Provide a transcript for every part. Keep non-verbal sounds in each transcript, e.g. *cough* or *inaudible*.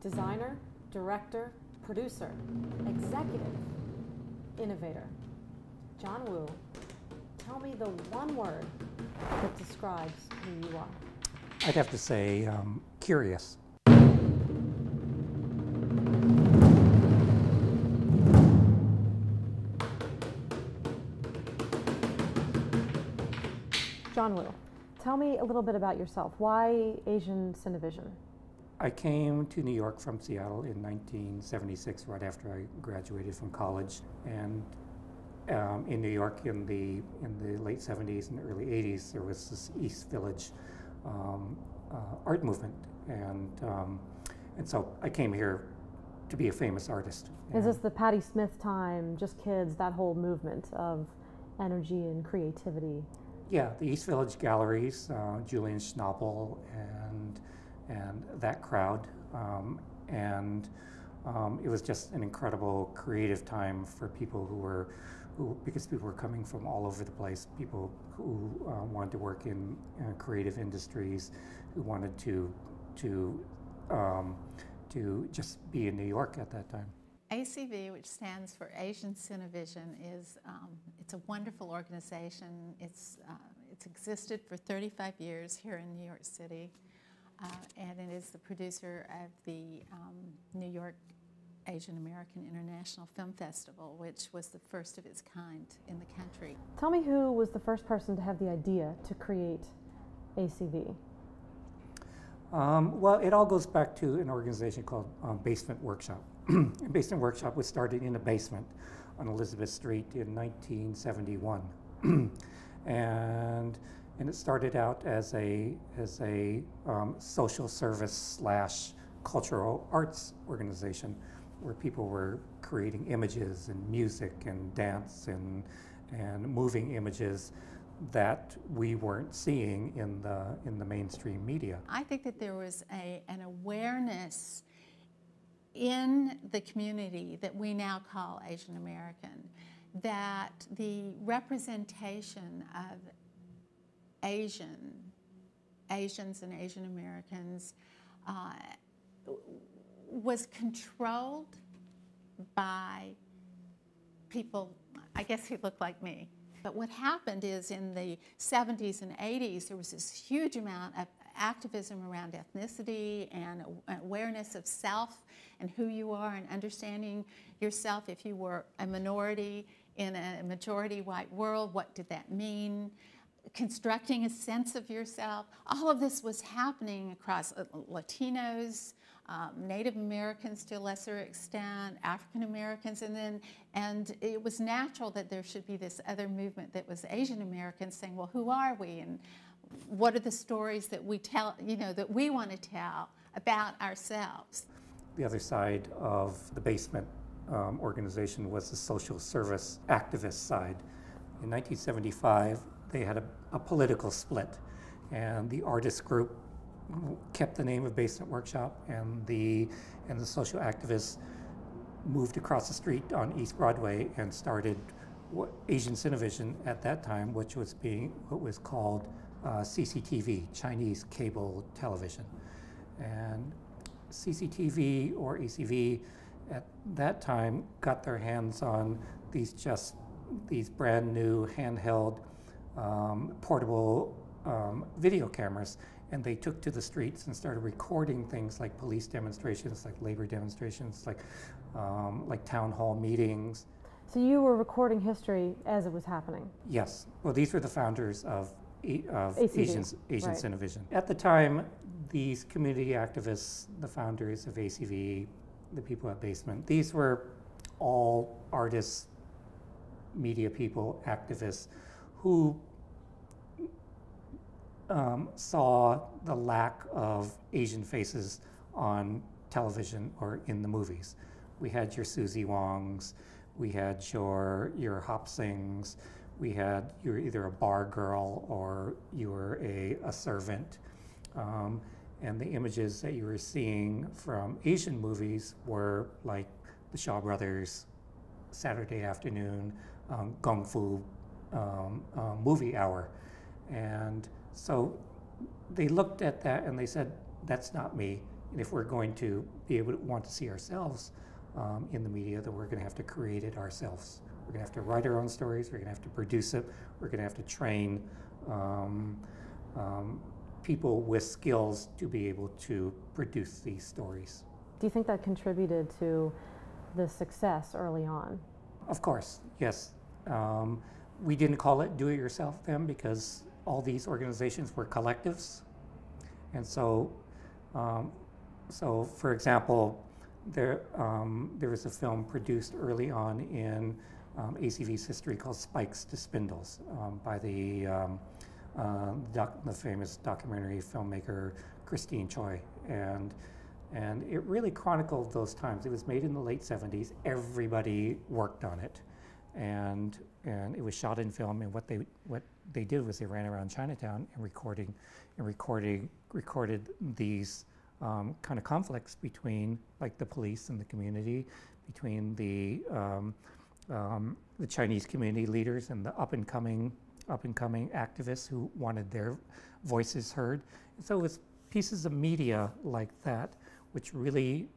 designer, director, producer, executive, innovator. John Woo, tell me the one word that describes who you are. I'd have to say um, curious. John Woo, tell me a little bit about yourself. Why Asian Cinevision? I came to New York from Seattle in 1976, right after I graduated from college, and um, in New York in the in the late 70s and early 80s, there was this East Village um, uh, art movement, and um, and so I came here to be a famous artist. Is this the Patti Smith time, just kids, that whole movement of energy and creativity? Yeah, the East Village galleries, uh, Julian Schnabel and and that crowd, um, and um, it was just an incredible creative time for people who were, who because people were coming from all over the place. People who uh, wanted to work in uh, creative industries, who wanted to to um, to just be in New York at that time. ACV, which stands for Asian Cinevision, is um, it's a wonderful organization. It's uh, it's existed for 35 years here in New York City, uh, and it is the producer of the um, New York Asian American International Film Festival, which was the first of its kind in the country. Tell me who was the first person to have the idea to create ACV? Um, well, it all goes back to an organization called um, Basement Workshop. *clears throat* basement Workshop was started in a basement on Elizabeth Street in 1971, *clears throat* and and it started out as a as a um, social service slash cultural arts organization, where people were creating images and music and dance and and moving images that we weren't seeing in the in the mainstream media. I think that there was a, an awareness in the community that we now call Asian American that the representation of Asian Asians and Asian Americans uh, was controlled by people, I guess, who looked like me. But what happened is in the 70s and 80s, there was this huge amount of activism around ethnicity and awareness of self and who you are and understanding yourself if you were a minority in a majority white world, what did that mean? Constructing a sense of yourself. All of this was happening across uh, Latinos, um, Native Americans to a lesser extent, African Americans, and then and it was natural that there should be this other movement that was Asian Americans saying, well, who are we and what are the stories that we tell, you know, that we want to tell about ourselves. The other side of the basement um, organization was the social service activist side. In 1975, they had a, a political split, and the artist group kept the name of Basement Workshop, and the and the social activists moved across the street on East Broadway and started Asian Cinevision at that time, which was being what was called uh, CCTV, Chinese Cable Television, and CCTV or ACV at that time got their hands on these just these brand new handheld um, portable um, video cameras and they took to the streets and started recording things like police demonstrations, like labor demonstrations, like um, like town hall meetings. So you were recording history as it was happening. Yes. Well, these were the founders of of ACV, Asian Asian right. Cinevision. At the time, these community activists, the founders of ACV, the people at Basement, these were all artists, media people, activists who um, saw the lack of Asian faces on television or in the movies. We had your Susie Wongs, we had your your Hop Sings, we had you were either a bar girl or you were a, a servant. Um, and the images that you were seeing from Asian movies were like the Shaw Brothers, Saturday Afternoon, um, Kung Fu um, uh, movie hour. And so they looked at that and they said, that's not me. And if we're going to be able to want to see ourselves um, in the media, then we're going to have to create it ourselves. We're going to have to write our own stories. We're going to have to produce it. We're going to have to train um, um, people with skills to be able to produce these stories. Do you think that contributed to the success early on? Of course, yes. Um, we didn't call it do it yourself then because all these organizations were collectives. And so, um, so for example, there, um, there was a film produced early on in um, ACV's history called Spikes to Spindles um, by the, um, uh, the famous documentary filmmaker Christine Choy. And, and it really chronicled those times. It was made in the late 70s. Everybody worked on it. And, and it was shot in film. And what they, what they did was they ran around Chinatown and recording and recording, recorded these um, kind of conflicts between like the police and the community, between the um, um, the Chinese community leaders and the up and coming up and coming activists who wanted their voices heard. And so it was pieces of media like that which really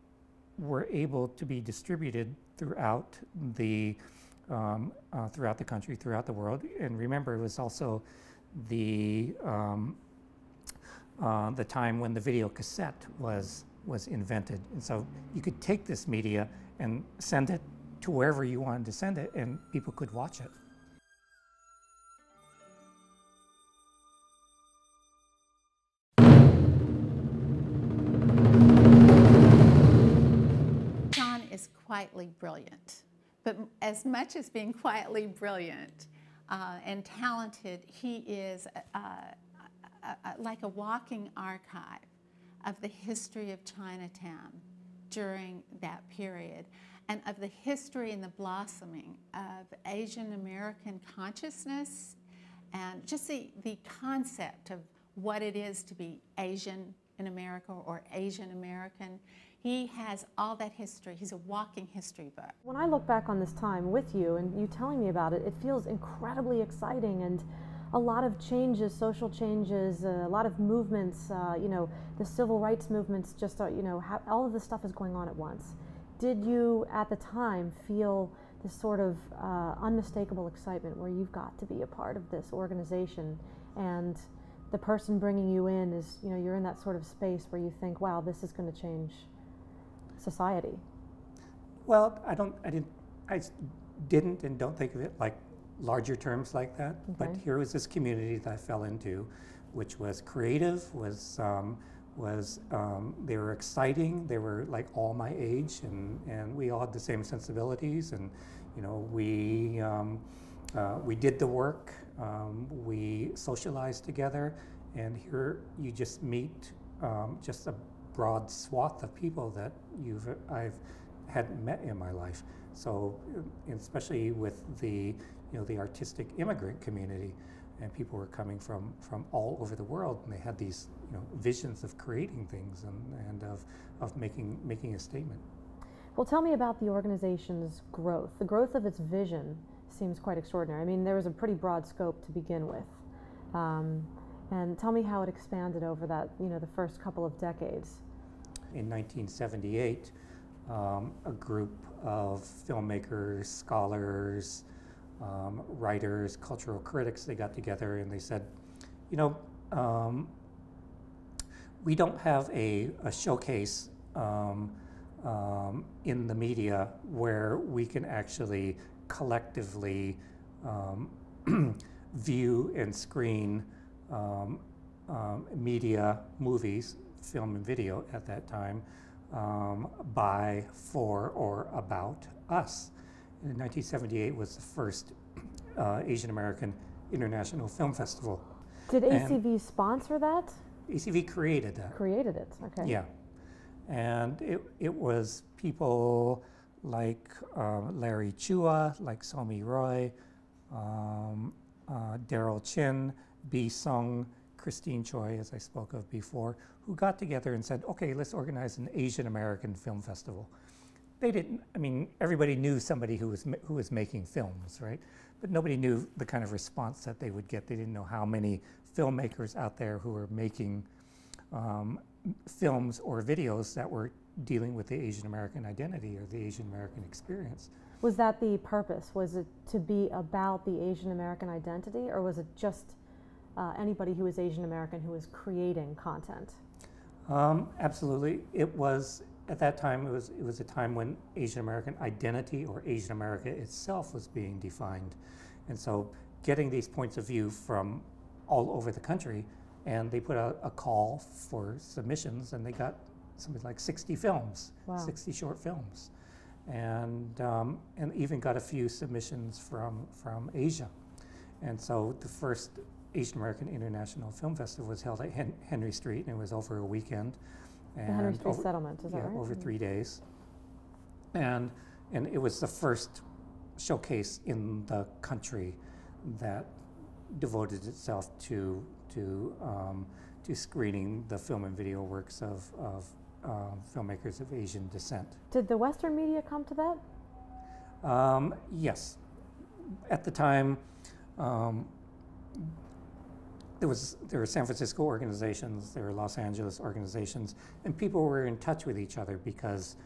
were able to be distributed throughout the um, uh, throughout the country, throughout the world. And remember, it was also the um, uh, the time when the video cassette was was invented, and so you could take this media and send it to wherever you wanted to send it, and people could watch it. John is quietly brilliant, but as much as being quietly brilliant uh, and talented, he is uh, like a walking archive of the history of Chinatown during that period and of the history and the blossoming of Asian American consciousness and just the, the concept of what it is to be Asian in America or Asian American. He has all that history. He's a walking history book. When I look back on this time with you and you telling me about it, it feels incredibly exciting and a lot of changes, social changes, uh, a lot of movements, uh, you know, the civil rights movements, just, uh, you know, all of this stuff is going on at once. Did you, at the time, feel this sort of uh, unmistakable excitement where you've got to be a part of this organization and the person bringing you in is, you know, you're in that sort of space where you think, wow, this is going to change society? Well, I don't, I didn't, I didn't and don't think of it like larger terms like that. Okay. But here was this community that I fell into, which was creative, was um, was um, they were exciting. They were like all my age, and and we all had the same sensibilities, and you know we. Um, uh, we did the work, um, we socialized together, and here you just meet um, just a broad swath of people that you've I've hadn't met in my life. So, especially with the you know, the artistic immigrant community. And people were coming from, from all over the world, and they had these you know, visions of creating things and, and of, of making, making a statement. Well, tell me about the organization's growth. The growth of its vision seems quite extraordinary. I mean, there was a pretty broad scope to begin with. Um, and tell me how it expanded over that, you know, the first couple of decades. In 1978, um, a group of filmmakers, scholars, um, writers, cultural critics, they got together and they said, you know, um, we don't have a, a showcase um, um in the media where we can actually collectively um, *clears throat* view and screen media, movies, film and video at that time, by, for, or about us. In 1978 was the first uh, Asian American International Film Festival. Did ACV and sponsor that? ACV created that. Created it, okay. Yeah. And it, it was people like uh, Larry Chua, like Somi Roy, um, uh, Daryl Chin, B. Sung, Christine Choy, as I spoke of before, who got together and said, okay, let's organize an Asian American Film Festival they didn't, I mean, everybody knew somebody who was, who was making films, right? But nobody knew the kind of response that they would get. They didn't know how many filmmakers out there who were making, um, films or videos that were dealing with the Asian American identity or the Asian American experience. Was that the purpose? Was it to be about the Asian American identity, or was it just uh, anybody who was Asian American who was creating content? Um, absolutely. It was, at that time, it was, it was a time when Asian American identity or Asian America itself was being defined. And so getting these points of view from all over the country, and they put out a call for submissions, and they got something like 60 films, Wow. 60 short films, and um, and even got a few submissions from from Asia. And so the first Asian American International Film Festival was held at Hen- Henry Street, and it was over a weekend. The Henry and Street over- settlement, is yeah, right? over Mm. three days. And, and it was the first showcase in the country that devoted itself to, to, um, to screening the film and video works of, of um, filmmakers of Asian descent. Did the Western media come to that? Um, yes. At the time, um, there was there were San Francisco organizations, there were Los Angeles organizations, and people were in touch with each other because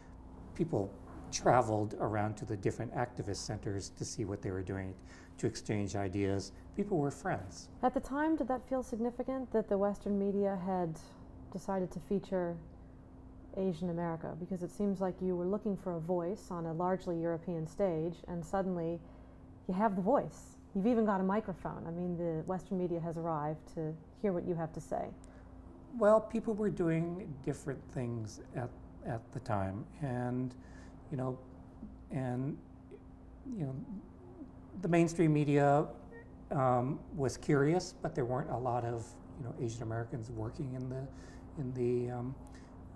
people traveled around to the different activist centers to see what they were doing, to exchange ideas. People were friends. At the time, did that feel significant that the Western media had decided to feature Asian America? Because it seems like you were looking for a voice on a largely European stage, and suddenly you have the voice. You've even got a microphone. I mean, the Western media has arrived to hear what you have to say. Well, people were doing different things at, at the time, and you know, and you know, the mainstream media um, was curious, but there weren't a lot of you know Asian Americans working in the in the um,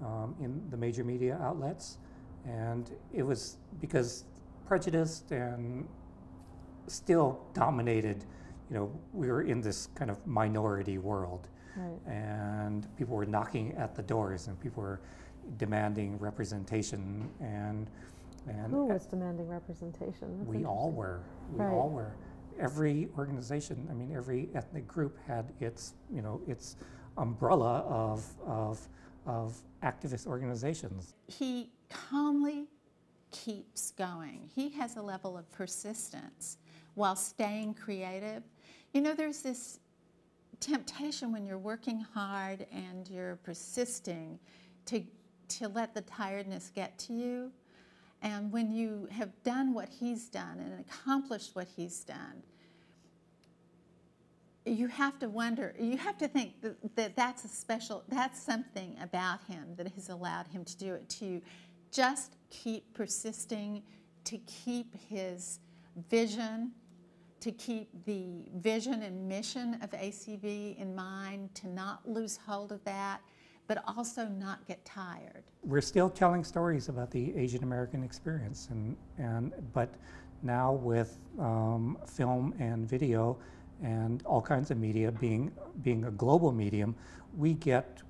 um, in the major media outlets, and it was because prejudiced and still dominated. You know, we were in this kind of minority world Right. and people were knocking at the doors and people were demanding representation and and Who was demanding representation? That's we all were we Right. all were every organization i mean every ethnic group had its you know its umbrella of of of activist organizations he calmly keeps going. He has a level of persistence while staying creative. You know, there's this temptation when you're working hard and you're persisting to, to let the tiredness get to you. And when you have done what he's done and accomplished what he's done, you have to wonder, you have to think that, that that's a special, that's something about him that has allowed him to do it, to you. just keep persisting, to keep his vision, to keep the vision and mission of ACV in mind, to not lose hold of that, but also not get tired. we're still telling stories about the asian american experience and and but now with um, film and video and all kinds of media being being a global medium we get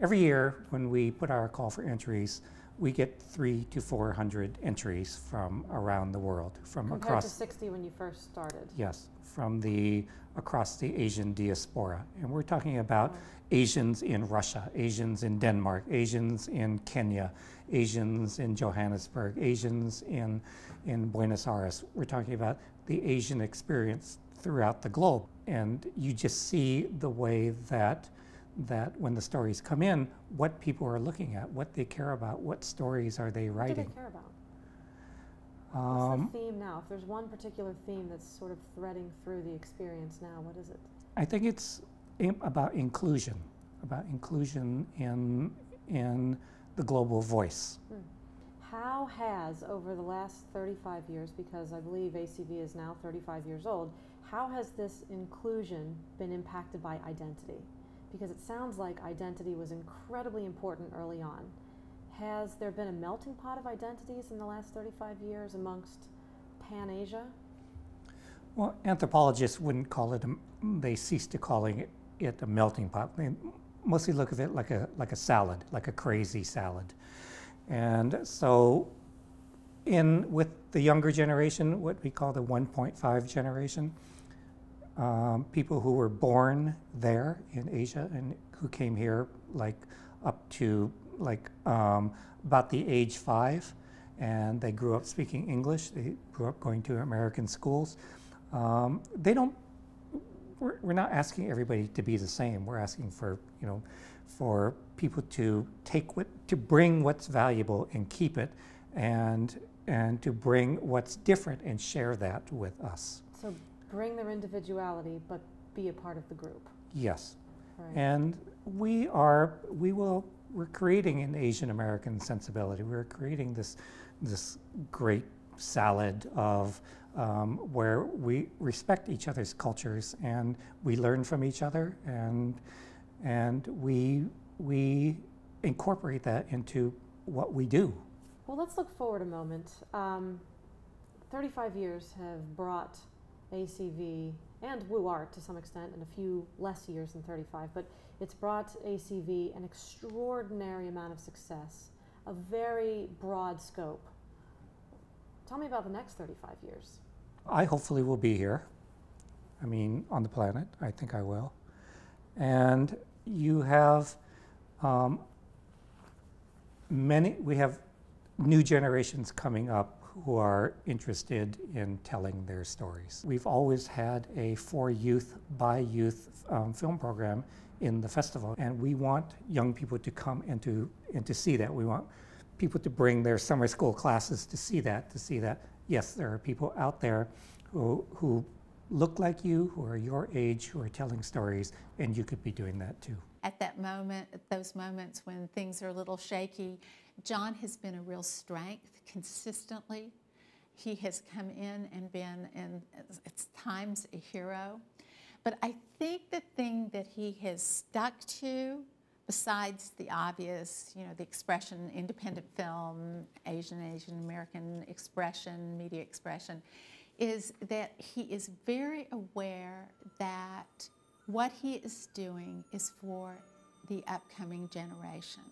every year when we put our call for entries we get three to four hundred entries from around the world from Compared across to 60 when you first started. Yes, from the across the Asian diaspora. And we're talking mm-hmm. about Asians in Russia, Asians in Denmark, Asians in Kenya, Asians in Johannesburg, Asians in, in Buenos Aires. We're talking about the Asian experience throughout the globe. And you just see the way that that when the stories come in, what people are looking at, what they care about, what stories are they writing. What do they care about? Um, What's the theme now? If there's one particular theme that's sort of threading through the experience now, what is it? I think it's about inclusion, about inclusion in in the global voice. How has, over the last 35 years, because I believe ACV is now 35 years old, how has this inclusion been impacted by identity? Because it sounds like identity was incredibly important early on. Has there been a melting pot of identities in the last 35 years amongst Pan Asia? Well, anthropologists wouldn't call it. A, they ceased to calling it, it a melting pot. They mostly look at it like a like a salad, like a crazy salad. And so, in with the younger generation, what we call the 1.5 generation, um, people who were born there in Asia and who came here like up to like um, about the age five, and they grew up speaking English. They grew up going to American schools. Um, they don't. We're, we're not asking everybody to be the same. We're asking for you know, for people to take what to bring what's valuable and keep it, and and to bring what's different and share that with us. So bring their individuality, but be a part of the group. Yes. Right. And we are, we will, we're creating an Asian American sensibility. We're creating this, this great salad of um, where we respect each other's cultures and we learn from each other and, and we, we incorporate that into what we do. Well, let's look forward a moment. Um, 35 years have brought ACV and Wu Art to some extent, and a few less years than 35, but it's brought ACV an extraordinary amount of success, a very broad scope. Tell me about the next 35 years. I hopefully will be here. I mean, on the planet, I think I will. And you have um, many, we have new generations coming up who are interested in telling their stories. We've always had a for youth, by youth um, film program in the festival, and we want young people to come and to, and to see that. We want people to bring their summer school classes to see that, to see that, yes, there are people out there who, who look like you, who are your age, who are telling stories, and you could be doing that too. At that moment, at those moments when things are a little shaky, John has been a real strength consistently. He has come in and been, in at times, a hero. But I think the thing that he has stuck to, besides the obvious, you know, the expression, independent film, Asian, Asian American expression, media expression, is that he is very aware that what he is doing is for the upcoming generation.